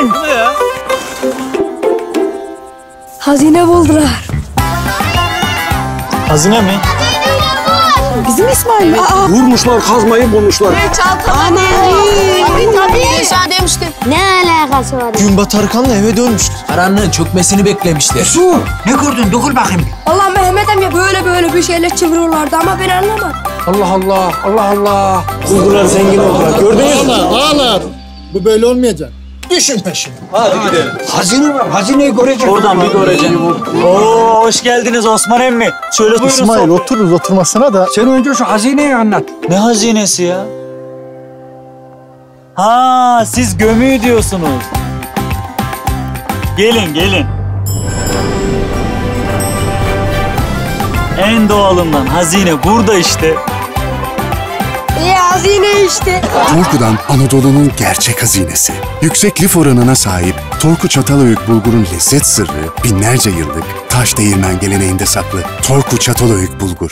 Gelin gelin. Hazine buldular. Hazine mi? Bizim İsmail mi? Aa, Vurmuşlar kazmayı bulmuşlar. tabii tabii. Sen demiştin. Ne alakası var? Gün batarkanla eve dönmüştür. Karanlığın çökmesini beklemişler. Su ne gördün dokul bakayım. Allah Mehmet ya böyle böyle bir şeyler çeviriyorlardı ama ben anlamadım. Allah Allah Allah Allah. Buldular zengin oldular gördünüz mü? Ağlar. Bu böyle olmayacak. Düşün peşine. Hazine var hazineyi göreceğim. Oradan bir göreceğim. Oo hoş geldiniz Osman emmi. Şöyle buyurun İsmail otururuz oturmasına da. Sen önce şu hazineyi anlat. Ne hazinesi ya? Ha siz gömüyü diyorsunuz. Gelin gelin. En doğalından hazine burada işte. Hazine işte. Torku'dan Anadolu'nun gerçek hazinesi. Yüksek lif oranına sahip Torku Çatalhöyük bulgurun lezzet sırrı binlerce yıllık taş değirmen geleneğinde saklı Torku Çatalhöyük bulgur.